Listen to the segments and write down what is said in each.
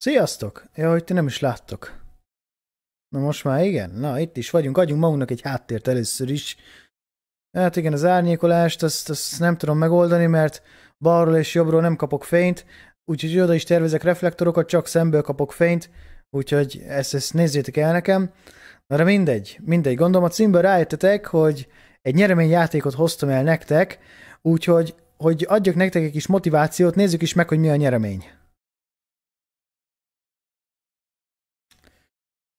Sziasztok! Ja, hogy ti nem is láttok. Na most már igen? Na, itt is vagyunk, adjunk magunknak egy háttért először is. Hát igen, az árnyékolást, azt, azt nem tudom megoldani, mert balról és jobbról nem kapok fényt, úgyhogy oda is tervezek reflektorokat, csak szemből kapok fényt, úgyhogy ezt, ezt nézzétek el nekem. Na de mindegy, mindegy. Gondolom a címből rájöttetek, hogy egy nyereményjátékot hoztam el nektek, úgyhogy hogy adjak nektek egy kis motivációt, nézzük is meg, hogy mi a nyeremény.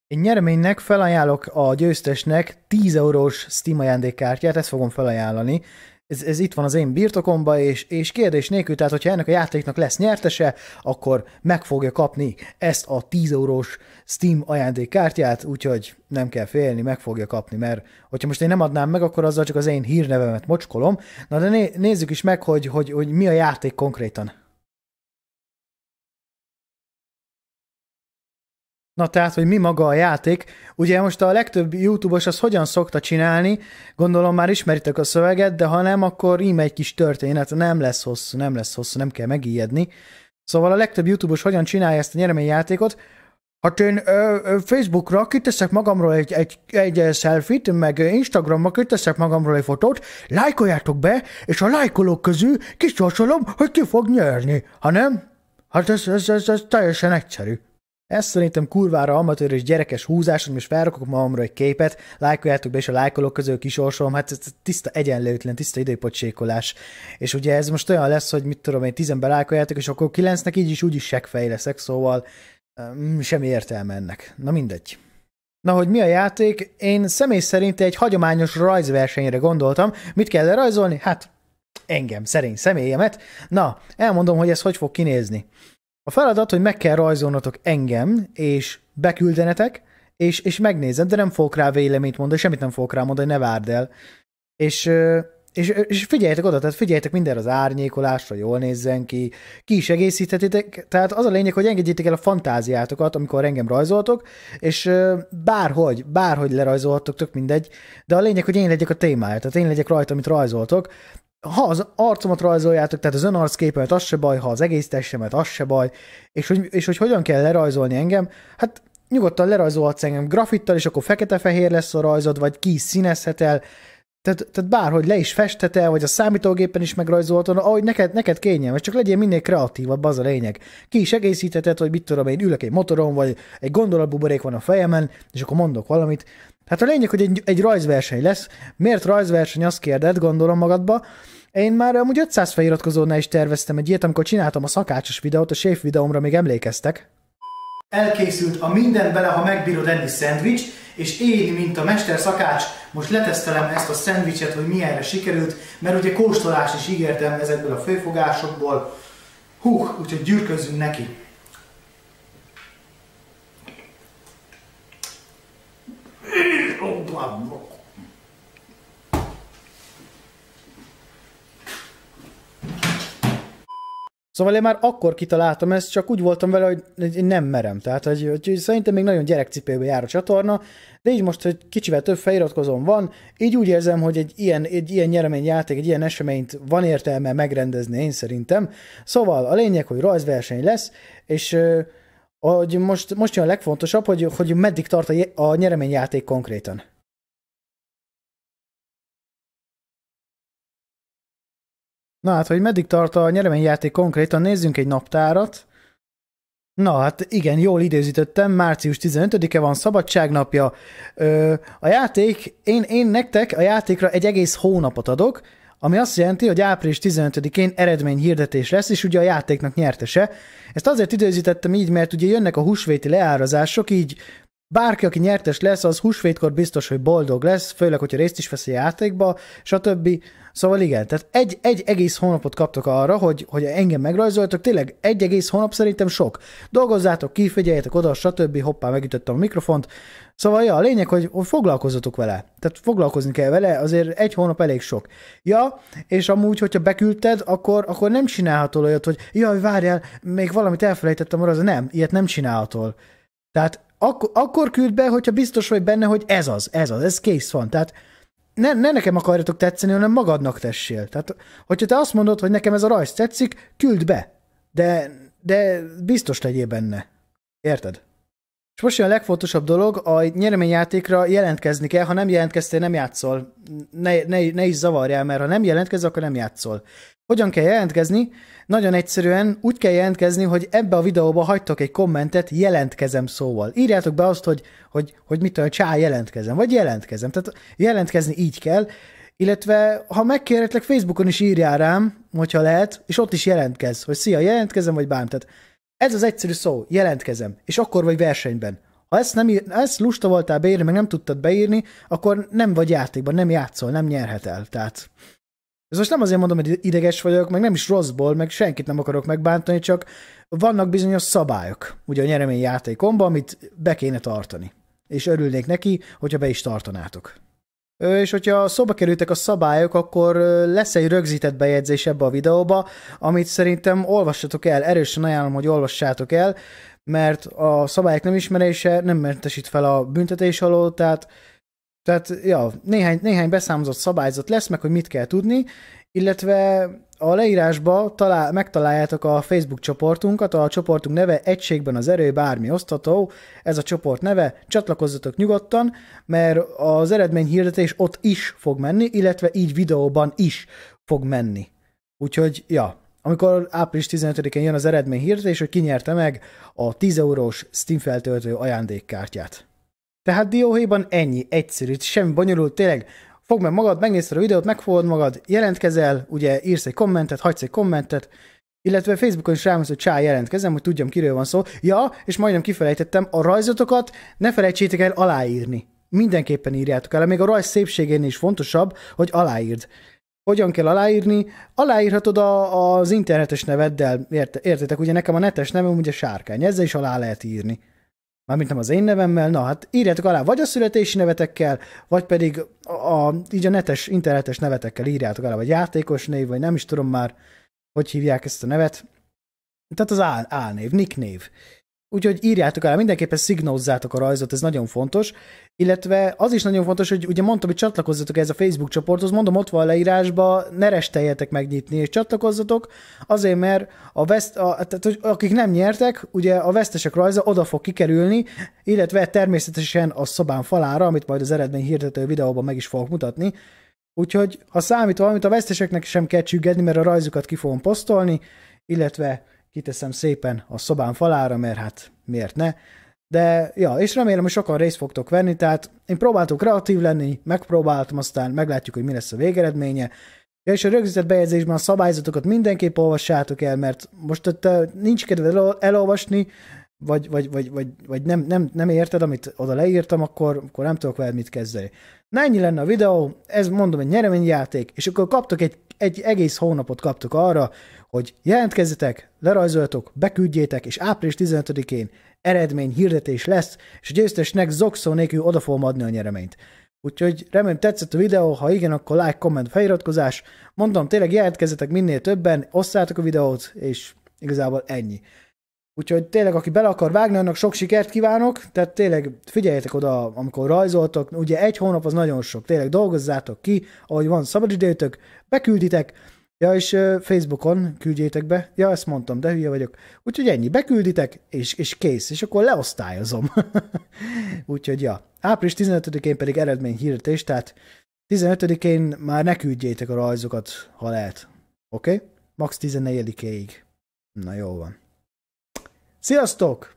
Én nyereménynek felajánlok a győztesnek 10 eurós Steam ajándékkártyát, ezt fogom felajánlani. Ez, ez itt van az én birtokomba, és, és kérdés nélkül, tehát hogyha ennek a játéknak lesz nyertese, akkor meg fogja kapni ezt a 10 eurós Steam ajándékkártyát, úgyhogy nem kell félni, meg fogja kapni, mert hogyha most én nem adnám meg, akkor azzal csak az én hírnevemet mocskolom. Na de né, nézzük is meg, hogy, hogy, hogy mi a játék konkrétan. Na tehát, hogy mi maga a játék. Ugye most a legtöbb YouTube-os az hogyan szokta csinálni, gondolom már ismeritek a szöveget, de ha nem, akkor íme egy kis történet, nem lesz hosszú, nem lesz hosszú, nem kell megijedni. Szóval a legtöbb YouTube-os hogyan csinálja ezt a nyereményjátékot, Hát én ö, ö, Facebookra kiteszek magamról egy, egy, egy selfit, meg Instagramra kiteszek magamról egy fotót, lájkoljátok be, és a lájkolók közül kisorsolom, hogy ki fog nyerni. Ha nem, hát ez, ez, ez, ez teljesen egyszerű. Ez szerintem kurvára amatőr és gyerekes húzás, hogy most felrakok magamra egy képet, lájkoljátok be, és a lájkolók közül kisorsolom, hát ez tiszta egyenlőtlen, tiszta időpocsékolás. És ugye ez most olyan lesz, hogy mit tudom én, tizenbe lájkoljátok, és akkor kilencnek így is úgy is seggfej leszek, szóval um, semmi értelme ennek. Na mindegy. Na, hogy mi a játék? Én személy szerint egy hagyományos rajzversenyre gondoltam. Mit kell lerajzolni? Hát engem, szerény személyemet. Na, elmondom, hogy ez hogy fog kinézni. A feladat, hogy meg kell rajzolnotok engem, és beküldenetek, és, és megnézem, de nem fogok rá véleményt mondani, semmit nem fogok rá mondani, ne várd el. És, és, és figyeljetek oda, tehát figyeljetek mindenre az árnyékolásra, jól nézzen ki, ki is egészíthetitek, tehát az a lényeg, hogy engedjétek el a fantáziátokat, amikor engem rajzoltok, és bárhogy, bárhogy lerajzoltok, tök mindegy, de a lényeg, hogy én legyek a témája, tehát én legyek rajta, amit rajzoltok, ha az arcomat rajzoljátok, tehát az önarcképemet, az se baj, ha az egész testemet, az se baj, és hogy, és hogy hogyan kell lerajzolni engem, hát nyugodtan lerajzolhatsz engem grafittal, és akkor fekete-fehér lesz a rajzod, vagy ki színezhet el, tehát, tehát bárhogy le is festet el, vagy a számítógépen is megrajzolhatod, ahogy neked, neked kényelmes, csak legyél minél kreatívabb, az a lényeg. Ki is egészítheted, hogy mit tudom én, ülök egy motoron, vagy egy gondolatbuborék van a fejemen, és akkor mondok valamit. Hát a lényeg, hogy egy, egy rajzverseny lesz. Miért rajzverseny, azt kérded, gondolom magadba. Én már amúgy 500 feliratkozónál is terveztem egy ilyet, amikor csináltam a szakácsos videót, a séf videómra még emlékeztek. Elkészült a minden bele, ha megbírod enni szendvics, és én, mint a mester szakács, most letesztelem ezt a szendvicset, hogy milyenre sikerült, mert ugye kóstolást is ígértem ezekből a főfogásokból. Hú, úgyhogy gyűrközzünk neki. Szóval én már akkor kitaláltam ezt, csak úgy voltam vele, hogy én nem merem. Tehát, hogy, hogy szerintem még nagyon gyerekcipőbe jár a csatorna, de így most, hogy kicsivel több feliratkozom van, így úgy érzem, hogy egy ilyen, egy ilyen nyereményjáték, egy ilyen eseményt van értelme megrendezni én szerintem. Szóval a lényeg, hogy rajzverseny lesz, és hogy most, most jön a legfontosabb, hogy, hogy meddig tart a, a nyereményjáték konkrétan. Na hát, hogy meddig tart a nyereményjáték konkrétan, nézzünk egy naptárat. Na hát igen, jól időzítettem, március 15-e van, szabadságnapja. Ö, a játék, én, én nektek a játékra egy egész hónapot adok, ami azt jelenti, hogy április 15-én eredményhirdetés lesz, és ugye a játéknak nyertese. Ezt azért időzítettem így, mert ugye jönnek a húsvéti leárazások, így bárki, aki nyertes lesz, az húsvétkor biztos, hogy boldog lesz, főleg, hogyha részt is vesz a játékba, stb. Szóval igen, tehát egy, egy egész hónapot kaptok arra, hogy, hogy engem megrajzoltok, tényleg egy egész hónap szerintem sok. Dolgozzátok ki, figyeljetek oda, stb. Hoppá, megütöttem a mikrofont. Szóval ja, a lényeg, hogy, hogy foglalkozzatok vele. Tehát foglalkozni kell vele, azért egy hónap elég sok. Ja, és amúgy, hogyha beküldted, akkor, akkor nem csinálhatol olyat, hogy jaj, várjál, még valamit elfelejtettem arra, nem, ilyet nem csinálhatol. Tehát ak- akkor küld be, hogyha biztos vagy benne, hogy ez az, ez az, ez kész van. Tehát ne, ne nekem akarjatok tetszeni, hanem magadnak tessél. Tehát, hogyha te azt mondod, hogy nekem ez a rajz tetszik, küld be. De, de biztos legyél benne. Érted? És most jön a legfontosabb dolog, a nyereményjátékra jelentkezni kell, ha nem jelentkeztél, nem játszol. Ne, ne, ne is zavarjál, mert ha nem jelentkezz, akkor nem játszol. Hogyan kell jelentkezni? Nagyon egyszerűen úgy kell jelentkezni, hogy ebbe a videóba hagytok egy kommentet, jelentkezem szóval. Írjátok be azt, hogy, hogy, hogy mit tudom, csá, jelentkezem, vagy jelentkezem. Tehát jelentkezni így kell, illetve ha megkérhetlek, Facebookon is írjál rám, hogyha lehet, és ott is jelentkez, hogy szia, jelentkezem, vagy bármi. Tehát ez az egyszerű szó, jelentkezem, és akkor vagy versenyben. Ha ezt, nem ír, ezt lusta voltál beírni, meg nem tudtad beírni, akkor nem vagy játékban, nem játszol, nem nyerhetel. Tehát ez most nem azért mondom, hogy ideges vagyok, meg nem is rosszból, meg senkit nem akarok megbántani, csak vannak bizonyos szabályok, ugye a nyeremény játékomban, amit be kéne tartani. És örülnék neki, hogyha be is tartanátok. És hogyha szóba kerültek a szabályok, akkor lesz egy rögzített bejegyzés ebbe a videóba, amit szerintem olvassatok el, erősen ajánlom, hogy olvassátok el, mert a szabályok nem ismerése nem mentesít fel a büntetés alól, tehát, tehát ja, néhány, néhány beszámozott szabályzat lesz, meg hogy mit kell tudni, illetve a leírásba talál, megtaláljátok a Facebook csoportunkat, a csoportunk neve Egységben az erő, bármi osztató, ez a csoport neve, csatlakozzatok nyugodtan, mert az eredmény hirdetés ott is fog menni, illetve így videóban is fog menni. Úgyhogy, ja, amikor április 15-én jön az eredmény hirdetés, hogy kinyerte meg a 10 eurós Steam feltöltő ajándékkártyát. Tehát dióhéjban ennyi, egyszerű, semmi bonyolult, tényleg Fogd meg magad, megnézted a videót, megfogod magad, jelentkezel, ugye írsz egy kommentet, hagysz egy kommentet, illetve Facebookon is rámondsz, hogy csá, jelentkezem, hogy tudjam, kiről van szó. Ja, és majdnem kifelejtettem, a rajzotokat ne felejtsétek el aláírni. Mindenképpen írjátok el, még a rajz szépségén is fontosabb, hogy aláírd. Hogyan kell aláírni? Aláírhatod a, az internetes neveddel, értetek? Ugye nekem a netes nevem ugye sárkány, ezzel is alá lehet írni mármint nem az én nevemmel, na hát írjátok alá vagy a születési nevetekkel, vagy pedig a, a, így a netes, internetes nevetekkel írjátok alá, vagy játékos név, vagy nem is tudom már, hogy hívják ezt a nevet. Tehát az áll, álnév, nicknév. Úgyhogy írjátok el, mindenképpen szignózzátok a rajzot, ez nagyon fontos. Illetve az is nagyon fontos, hogy ugye mondtam, hogy csatlakozzatok ez a Facebook csoporthoz, mondom, ott van a leírásba, ne resteljetek megnyitni, és csatlakozzatok, azért, mert a veszt, a, tehát, hogy akik nem nyertek, ugye a vesztesek rajza oda fog kikerülni, illetve természetesen a szobán falára, amit majd az eredmény hirdető videóban meg is fogok mutatni. Úgyhogy, ha számít valamit, a veszteseknek sem kell csüggedni, mert a rajzukat ki fogom posztolni, illetve kiteszem szépen a szobán falára, mert hát miért ne. De ja, és remélem, hogy sokan részt fogtok venni, tehát én próbáltok kreatív lenni, megpróbáltam, aztán meglátjuk, hogy mi lesz a végeredménye. Ja, és a rögzített bejegyzésben a szabályzatokat mindenképp olvassátok el, mert most ott nincs kedved elolvasni, vagy, vagy, vagy, vagy, vagy nem, nem, nem érted, amit oda leírtam, akkor, akkor nem tudok veled mit kezdeni. Na ennyi lenne a videó, ez mondom egy nyereményjáték, és akkor kaptok egy, egy egész hónapot kaptok arra, hogy jelentkezzetek, lerajzoljatok, beküldjétek, és április 15-én eredmény hirdetés lesz, és a győztesnek zokszó nélkül oda fogom adni a nyereményt. Úgyhogy remélem tetszett a videó, ha igen, akkor like, komment, feliratkozás. Mondom, tényleg jelentkezzetek minél többen, osszátok a videót, és igazából ennyi. Úgyhogy tényleg, aki bele akar vágni, annak sok sikert kívánok, tehát tényleg figyeljetek oda, amikor rajzoltok, ugye egy hónap az nagyon sok, tényleg dolgozzátok ki, ahogy van szabadidőtök, bekülditek, Ja, és Facebookon küldjétek be. Ja, ezt mondtam, de hülye vagyok. Úgyhogy ennyi, bekülditek, és, és kész, és akkor leosztályozom. Úgyhogy ja, április 15-én pedig eredmény hirdetés, tehát 15-én már ne küldjétek a rajzokat, ha lehet. Oké? Okay? Max 14-ig. Na jó van. Sziasztok!